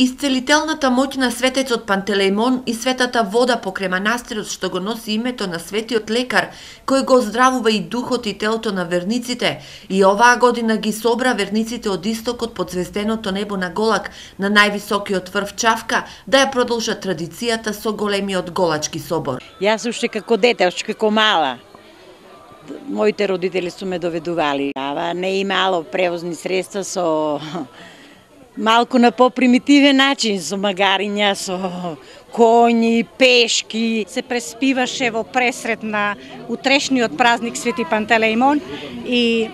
Исцелителната моќ на светецот Пантелеймон и светата вода покрај манастирот што го носи името на светиот лекар, кој го оздравува и духот и телото на верниците, и оваа година ги собра верниците од истокот под звезденото небо на Голак, на највисокиот врв Чавка, да ја продолжат традицијата со големиот Голачки собор. Јас уште како дете, уште како мала, моите родители су ме доведували. Ава не имало превозни средства со малку на попримитивен начин, со магариња, со коњи, пешки. Се преспиваше во пресред на утрешниот празник Свети Пантелеймон и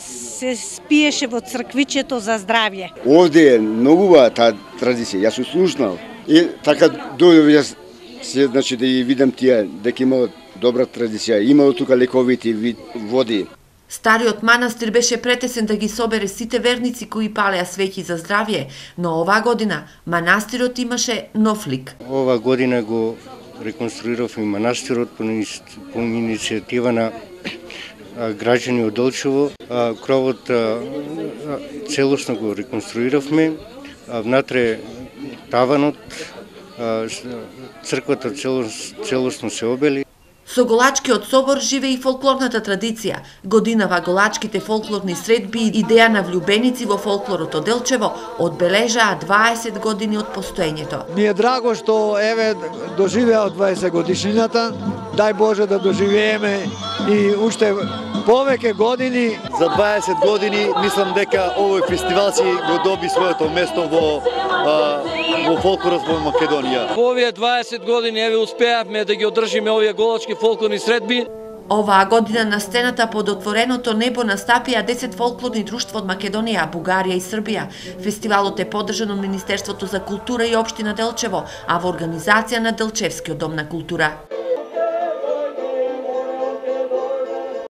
се спиеше во црквичето за здравје. Овде е многува таа традиција, јас сум слушнал. И така дојдов јас се значи да ја видам тие дека имало добра традиција, имало тука лековити води. Стариот манастир беше претесен да ги собере сите верници кои палеа свеќи за здравје, но ова година манастирот имаше нов лик. Ова година го реконструиравме манастирот по, по иницијатива на граѓани од Долчево. Кровот целосно го реконструиравме, внатре таванот, црквата целосно се обели. Со Голачкиот собор живе и фолклорната традиција. Годинава Голачките фолклорни средби и идеја на влюбеници во фолклорот од Делчево одбележаа 20 години од постоењето. Ми е драго што еве доживеа 20 годишнината. Дај Боже да доживееме и уште повеќе години. За 20 години мислам дека овој фестивал си го доби своето место во во фолклорот во Македонија. Во овие 20 години еве успеавме да ги одржиме овие голачки фолклорни средби. Оваа година на сцената под отвореното небо настапија 10 фолклорни друштва од Македонија, Бугарија и Србија. Фестивалот е поддржан од Министерството за култура и општина Делчево, а во организација на Делчевскиот дом на култура.